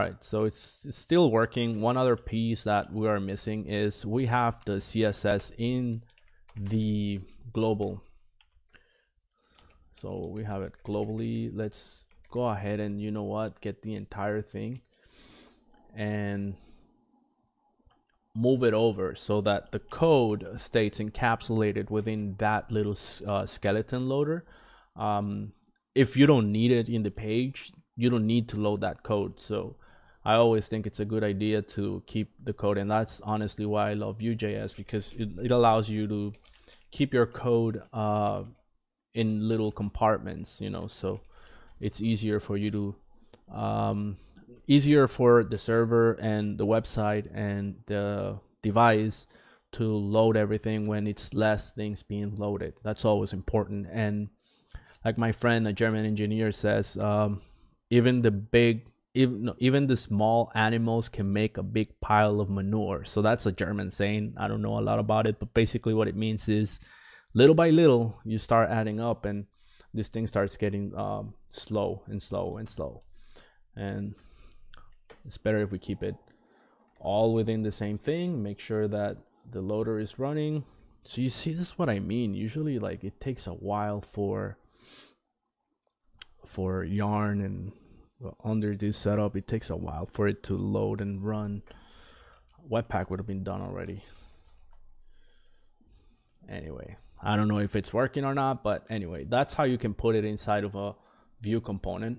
Right, so it's, it's still working. One other piece that we are missing is we have the CSS in the global. So we have it globally. Let's go ahead and you know what, get the entire thing and move it over so that the code stays encapsulated within that little uh, skeleton loader. Um, if you don't need it in the page, you don't need to load that code. So I always think it's a good idea to keep the code. And that's honestly why I love Vue.js because it, it allows you to keep your code uh, in little compartments, you know, so it's easier for you to, um, easier for the server and the website and the device to load everything when it's less things being loaded. That's always important. And like my friend, a German engineer says, um, even the big even even the small animals can make a big pile of manure. So that's a german saying. I don't know a lot about it but basically what it means is little by little you start adding up and this thing starts getting um, slow and slow and slow. And it's better if we keep it all within the same thing make sure that the loader is running. So you see this is what i mean. Usually like it takes a while for for yarn and under this setup it takes a while for it to load and run. Webpack would have been done already. Anyway i don't know if it's working or not but anyway that's how you can put it inside of a Vue component.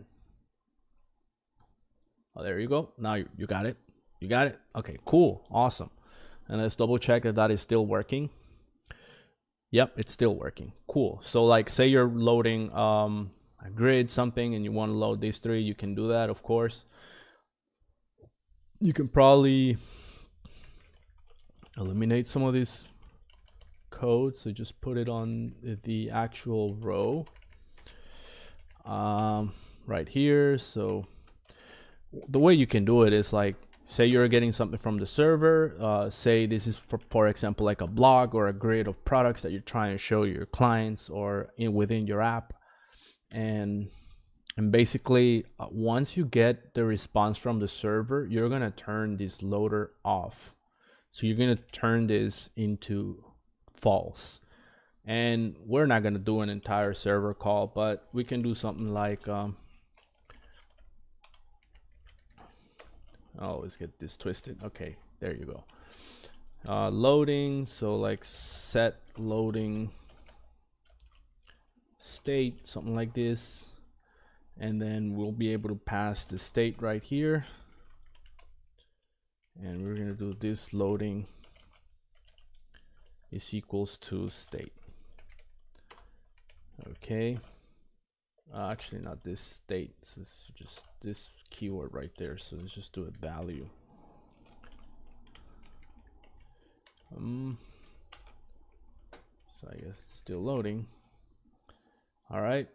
Oh there you go. Now you, got it. You got it? Okay cool. Awesome. And let's double check if that is still working. Yep it's still working. Cool. So like say you're loading um a grid something and you want to load these three you can do that of course. You can probably eliminate some of these codes so just put it on the actual row. Um, right here so the way you can do it is like say you're getting something from the server uh, say this is for, for example like a blog or a grid of products that you're trying to show your clients or in within your app and and basically uh, once you get the response from the server you're going to turn this loader off. So you're going to turn this into false. And we're not going to do an entire server call but we can do something like um, I always get this twisted. Okay there you go. Uh, loading so like set loading state something like this. And then we'll be able to pass the state right here. And we're to do this loading is equals to state. Okay. Uh, actually not this state. It's just this keyword right there. So let's just do a value. Um so I guess it's still loading all right.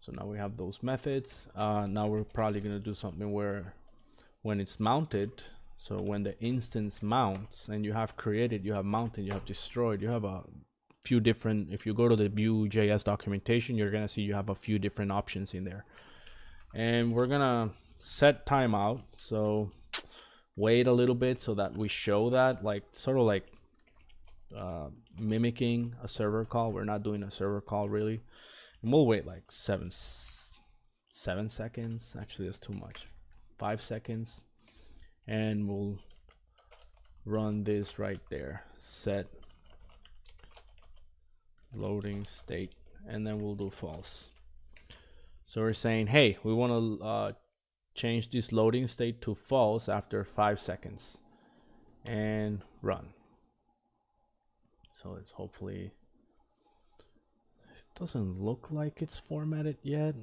So now we have those methods. Uh, now we're probably going to do something where when it's mounted so when the instance mounts and you have created you have mounted you have destroyed you have a few different if you go to the Vue.js documentation you're gonna see you have a few different options in there. And we're gonna set timeout so wait a little bit so that we show that like sort of like uh, mimicking a server call. We're not doing a server call really and we'll wait like seven seven seconds. Actually that's too much. Five seconds. And we'll run this right there. Set. Loading state. And then we'll do false. So we're saying hey we want to uh, change this loading state to false after five seconds. And run. So it's hopefully doesn't look like it's formatted yet.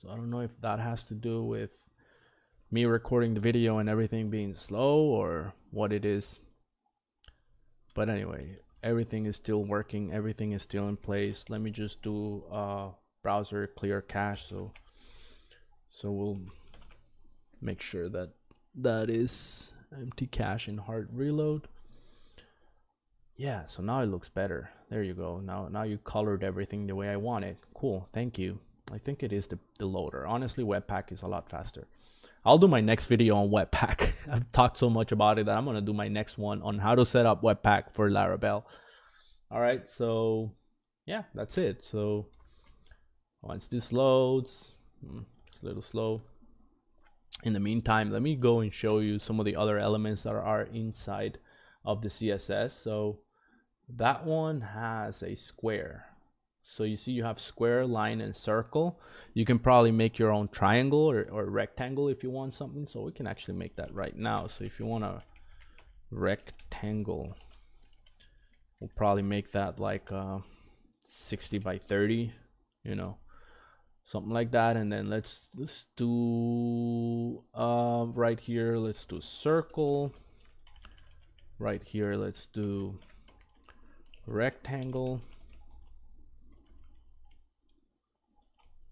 So I don't know if that has to do with me recording the video and everything being slow or what it is. But anyway everything is still working. Everything is still in place. Let me just do uh, browser clear cache so so we'll make sure that that is empty cache and hard reload yeah so now it looks better there you go now now you colored everything the way I want it cool thank you I think it is the, the loader honestly webpack is a lot faster I'll do my next video on Webpack. I've talked so much about it that I'm gonna do my next one on how to set up Webpack for Laravel. All right, so yeah, that's it. So once this loads, hmm, it's a little slow. In the meantime, let me go and show you some of the other elements that are inside of the CSS. So that one has a square. So you see you have square, line, and circle. You can probably make your own triangle or, or rectangle if you want something. So we can actually make that right now. So if you want a rectangle, we'll probably make that like uh, 60 by 30, you know, something like that. And then let's let's do uh, right here. Let's do circle. Right here, let's do rectangle.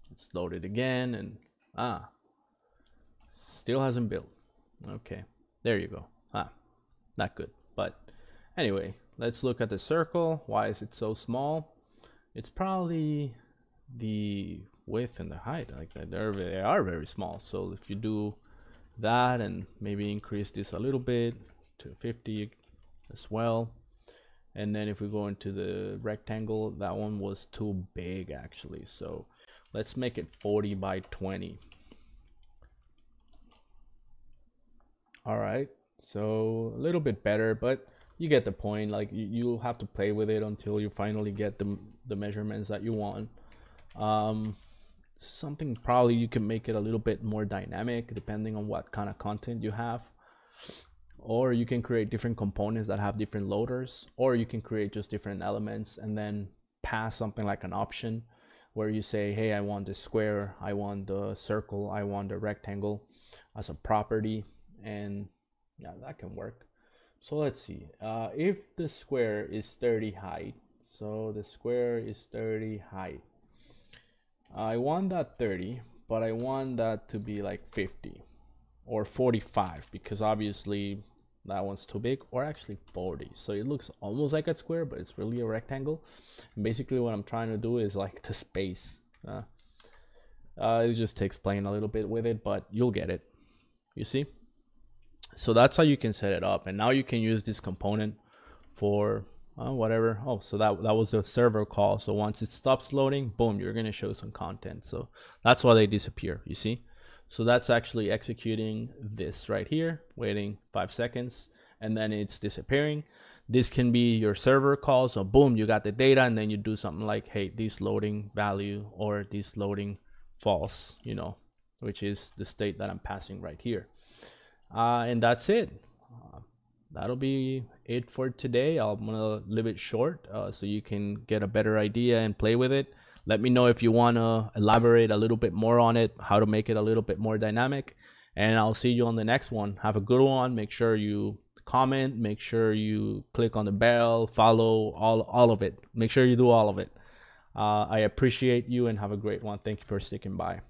Let's load it again and ah, still hasn't built. Okay, there you go. Ah, not good. But anyway, let's look at the circle. Why is it so small? It's probably the width and the height. Like they're they are very small. So if you do that and maybe increase this a little bit to 50 as well. And then if we go into the rectangle, that one was too big actually. So Let's make it 40 by 20. All right, so a little bit better, but you get the point. Like you, you'll have to play with it until you finally get the, the measurements that you want. Um, something probably you can make it a little bit more dynamic depending on what kind of content you have or you can create different components that have different loaders or you can create just different elements and then pass something like an option where you say, hey, I want the square, I want the circle, I want the rectangle as a property, and yeah, that can work. So let's see, uh, if the square is 30 height, so the square is 30 height, I want that 30, but I want that to be like 50 or 45 because obviously that one's too big or actually 40 so it looks almost like a square but it's really a rectangle. And basically what i'm trying to do is like the space. Uh, uh, it just takes playing a little bit with it but you'll get it. You see? So that's how you can set it up. And now you can use this component for uh, whatever. Oh so that that was a server call. So once it stops loading boom you're going to show some content. So that's why they disappear. You see so that's actually executing this right here, waiting five seconds, and then it's disappearing. This can be your server call. So boom, you got the data, and then you do something like, hey, this loading value or this loading false, you know, which is the state that I'm passing right here. Uh, and that's it. Uh, that'll be it for today. I'm gonna leave it short uh, so you can get a better idea and play with it. Let me know if you want to elaborate a little bit more on it, how to make it a little bit more dynamic. And I'll see you on the next one. Have a good one. Make sure you comment. Make sure you click on the bell, follow all, all of it. Make sure you do all of it. Uh, I appreciate you and have a great one. Thank you for sticking by.